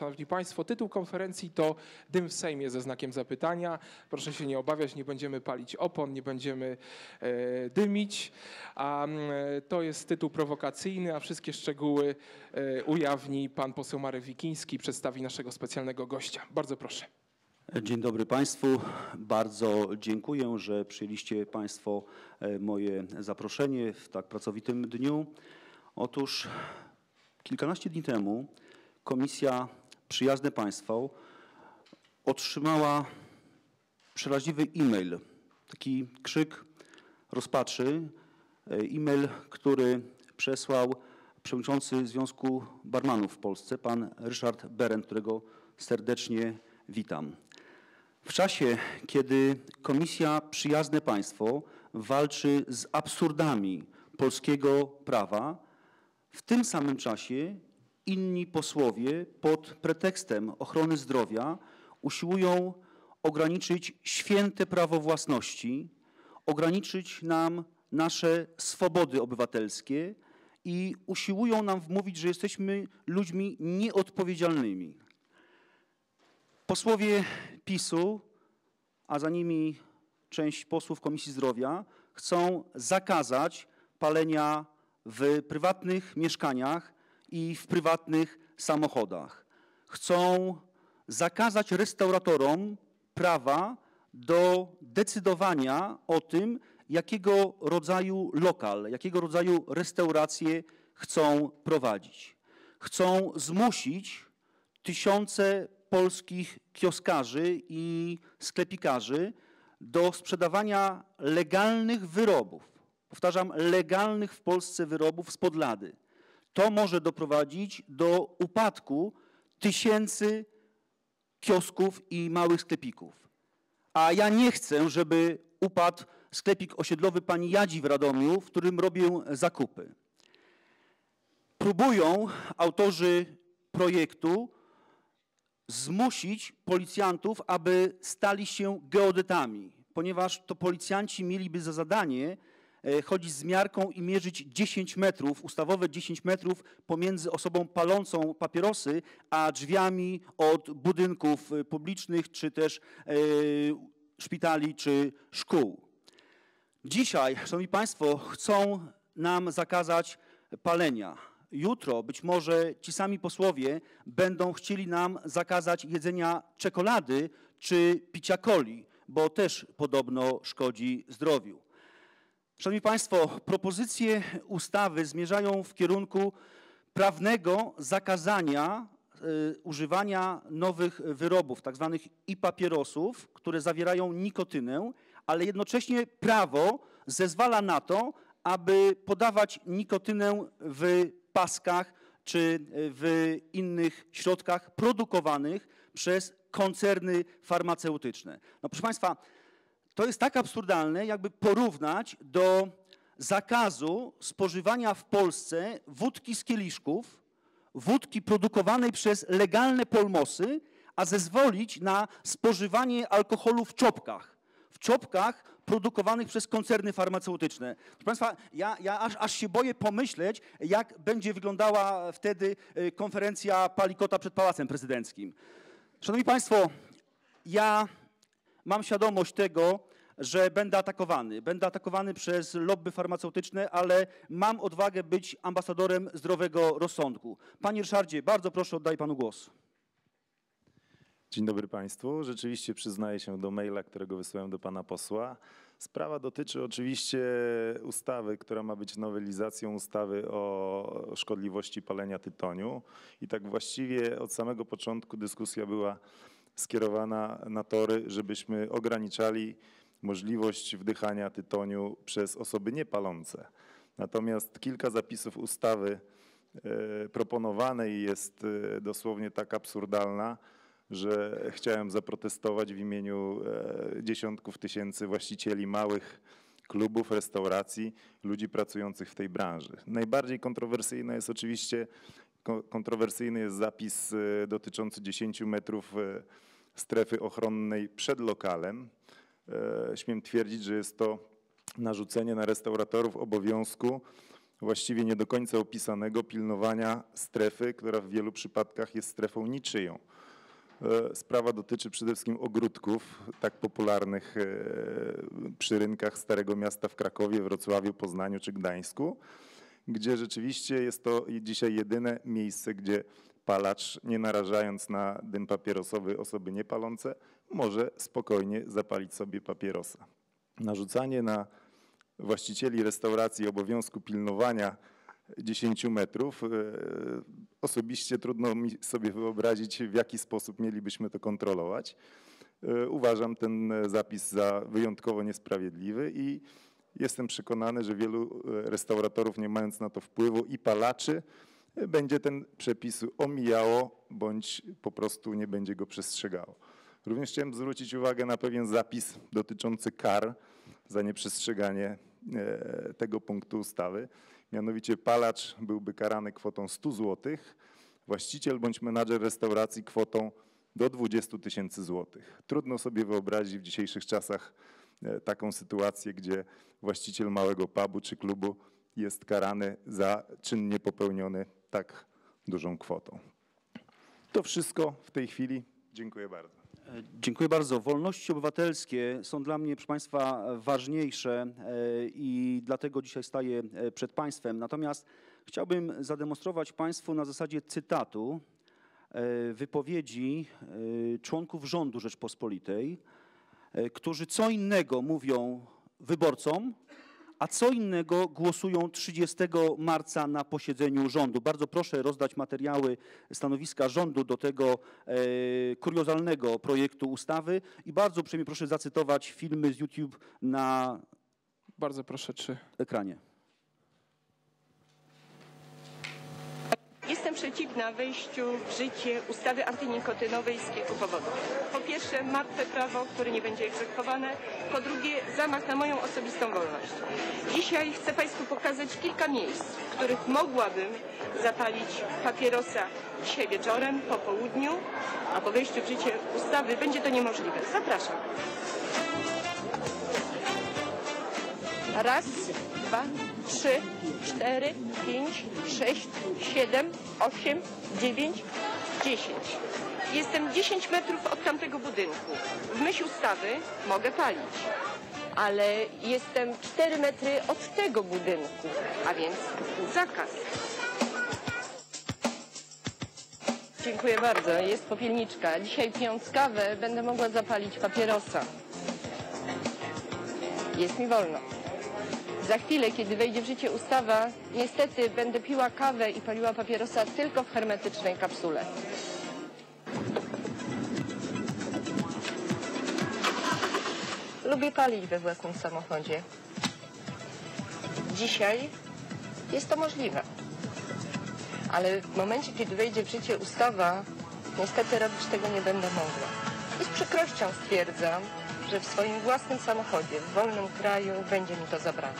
Szanowni Państwo, tytuł konferencji to Dym w Sejmie ze znakiem zapytania. Proszę się nie obawiać, nie będziemy palić opon, nie będziemy e, dymić. A, mm, to jest tytuł prowokacyjny, a wszystkie szczegóły e, ujawni pan poseł Marek Wikiński, przedstawi naszego specjalnego gościa. Bardzo proszę. Dzień dobry Państwu. Bardzo dziękuję, że przyjęliście Państwo e, moje zaproszenie w tak pracowitym dniu. Otóż kilkanaście dni temu Komisja Przyjazne Państwo otrzymała przeraźliwy e-mail, taki krzyk rozpaczy, e, e-mail, który przesłał przewodniczący Związku Barmanów w Polsce, pan Ryszard Beren, którego serdecznie witam. W czasie, kiedy Komisja Przyjazne Państwo walczy z absurdami polskiego prawa, w tym samym czasie inni posłowie pod pretekstem ochrony zdrowia usiłują ograniczyć święte prawo własności, ograniczyć nam nasze swobody obywatelskie i usiłują nam wmówić, że jesteśmy ludźmi nieodpowiedzialnymi. Posłowie PiSu, a za nimi część posłów Komisji Zdrowia, chcą zakazać palenia w prywatnych mieszkaniach i w prywatnych samochodach. Chcą zakazać restauratorom prawa do decydowania o tym, jakiego rodzaju lokal, jakiego rodzaju restauracje chcą prowadzić. Chcą zmusić tysiące polskich kioskarzy i sklepikarzy do sprzedawania legalnych wyrobów. Powtarzam, legalnych w Polsce wyrobów z podlady. To może doprowadzić do upadku tysięcy kiosków i małych sklepików. A ja nie chcę, żeby upadł sklepik osiedlowy pani Jadzi w Radomiu, w którym robię zakupy. Próbują autorzy projektu zmusić policjantów, aby stali się geodetami, ponieważ to policjanci mieliby za zadanie chodzić z miarką i mierzyć 10 metrów, ustawowe 10 metrów pomiędzy osobą palącą papierosy, a drzwiami od budynków e, publicznych, czy też e, szpitali, czy szkół. Dzisiaj, Szanowni Państwo, chcą nam zakazać palenia. Jutro być może ci sami posłowie będą chcieli nam zakazać jedzenia czekolady czy picia coli, bo też podobno szkodzi zdrowiu. Szanowni Państwo, propozycje ustawy zmierzają w kierunku prawnego zakazania y, używania nowych wyrobów, tak zwanych i-papierosów, które zawierają nikotynę, ale jednocześnie prawo zezwala na to, aby podawać nikotynę w paskach czy w innych środkach produkowanych przez koncerny farmaceutyczne. No proszę Państwa, to jest tak absurdalne, jakby porównać do zakazu spożywania w Polsce wódki z kieliszków, wódki produkowanej przez legalne polmosy, a zezwolić na spożywanie alkoholu w czopkach. W czopkach produkowanych przez koncerny farmaceutyczne. Proszę Państwa, ja, ja aż, aż się boję pomyśleć, jak będzie wyglądała wtedy y, konferencja Palikota przed Pałacem Prezydenckim. Szanowni Państwo, ja mam świadomość tego, że będę atakowany. Będę atakowany przez lobby farmaceutyczne, ale mam odwagę być ambasadorem zdrowego rozsądku. Panie Ryszardzie, bardzo proszę, oddaj panu głos. Dzień dobry Państwu. Rzeczywiście przyznaję się do maila, którego wysłałem do Pana posła. Sprawa dotyczy oczywiście ustawy, która ma być nowelizacją ustawy o szkodliwości palenia tytoniu. I tak właściwie od samego początku dyskusja była skierowana na tory, żebyśmy ograniczali możliwość wdychania tytoniu przez osoby niepalące. Natomiast kilka zapisów ustawy e, proponowanej jest e, dosłownie tak absurdalna, że chciałem zaprotestować w imieniu e, dziesiątków tysięcy właścicieli małych klubów, restauracji, ludzi pracujących w tej branży. Najbardziej kontrowersyjny jest oczywiście kontrowersyjny jest zapis dotyczący 10 metrów strefy ochronnej przed lokalem. E, śmiem twierdzić, że jest to narzucenie na restauratorów obowiązku właściwie nie do końca opisanego pilnowania strefy, która w wielu przypadkach jest strefą niczyją. E, Sprawa dotyczy przede wszystkim ogródków, tak popularnych e, przy rynkach Starego Miasta w Krakowie, Wrocławiu, Poznaniu czy Gdańsku, gdzie rzeczywiście jest to dzisiaj jedyne miejsce, gdzie palacz, nie narażając na dym papierosowy osoby niepalące, może spokojnie zapalić sobie papierosa. Narzucanie na właścicieli restauracji obowiązku pilnowania 10 metrów. e, Osobiście trudno mi sobie wyobrazić, w jaki sposób mielibyśmy to kontrolować. E, Uważam ten zapis za wyjątkowo niesprawiedliwy i jestem przekonany, że wielu e, restauratorów, nie mając na to wpływu i palaczy, będzie ten przepis omijało bądź po prostu nie będzie go przestrzegało. Również chciałem zwrócić uwagę na pewien zapis dotyczący kar za nieprzestrzeganie e, tego punktu ustawy. Mianowicie palacz byłby karany kwotą 100 zł, właściciel bądź menadżer restauracji kwotą do 20 tysięcy złotych. Trudno sobie wyobrazić w dzisiejszych czasach e, taką sytuację, gdzie właściciel małego pubu czy klubu jest karany za czyn niepopełniony tak dużą kwotą. To wszystko w tej chwili. Dziękuję bardzo. E, Dziękuję bardzo. Wolności obywatelskie są dla mnie, proszę Państwa, ważniejsze e, i dlatego dzisiaj staję e, przed Państwem. Natomiast chciałbym zademonstrować Państwu na zasadzie cytatu wypowiedzi członków rządu Rzeczpospolitej, którzy co innego mówią wyborcom, a co innego głosują 30 marca na posiedzeniu rządu. Bardzo proszę rozdać materiały stanowiska rządu do tego e, kuriozalnego projektu ustawy i bardzo uprzejmie proszę zacytować filmy z YouTube na Bardzo proszę, czy ekranie. Jestem przeciwna wejściu w życie ustawy antynikotynowej z kilku powodów. Po pierwsze, martwe prawo, które nie będzie egzekwowane. Po drugie, zamach na moją osobistą wolność. Dzisiaj chcę Państwu pokazać kilka miejsc, w których mogłabym zapalić papierosa dzisiaj wieczorem, po południu, a po wejściu w życie ustawy będzie to niemożliwe. Zapraszam. Raz, dwa, trzy, cztery, pięć, sześć, siedem, osiem, dziewięć, dziesięć. Jestem 10 metrów od tamtego budynku. W myśl ustawy mogę palić, ale jestem 4 metry od tego budynku, a więc zakaz. Dziękuję bardzo. Jest popielniczka. Dzisiaj pijąc kawę będę mogła zapalić papierosa. Jest mi wolno. Za chwilę, kiedy wejdzie w życie ustawa, niestety będę piła kawę i paliła papierosa tylko w hermetycznej kapsule. Lubię palić we własnym samochodzie. Dzisiaj jest to możliwe. Ale w momencie, kiedy wejdzie w życie ustawa, niestety robić tego nie będę mogła. Z przykrością stwierdzam, że w swoim własnym samochodzie, w wolnym kraju będzie mi to zabrane.